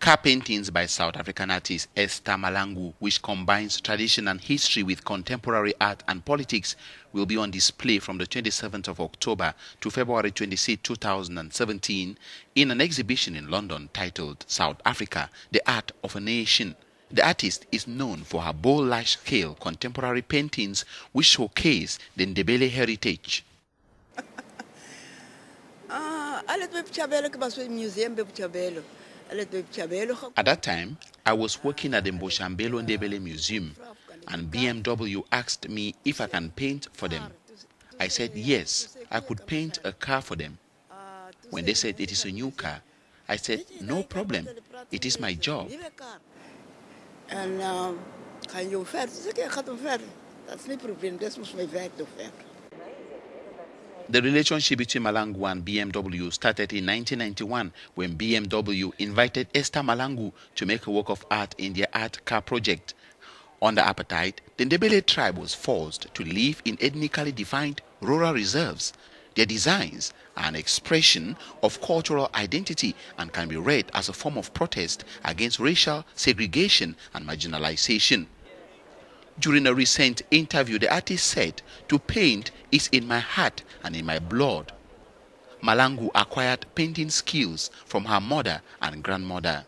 Car paintings by South African artist Esther Mahlangu, which combines tradition and history with contemporary art and politics, will be on display from the 27th of October to February 26, 2017, in an exhibition in London titled South Africa, the Art of a Nation. The artist is known for her bold large-scale contemporary paintings which showcase the Ndebele heritage. At that time, I was working at the Mboshambelo Ndebele Museum, and BMW asked me if I can paint for them. I said yes, I could paint a car for them. When they said it is a new car, I said no problem, wat hulle praat it is my job. nuwe kar. En uh, gaan jy hom verder? Dis ek ek gaan hom verder. Dit's nie probleem, dis mos my werk toe verder. The relationship between Mahlangu and BMW started in 1991 when BMW invited Esther Mahlangu to make a work of art in their art car project. Under apartheid, the Ndebele tribe was forced to live in ethnically defined rural reserves. Their designs are an expression of cultural identity and can be read as a form of protest against racial segregation and marginalization. During a recent interview, the artist said, To paint is in my heart and in my blood. Mahlangu acquired painting skills from her mother and grandmother.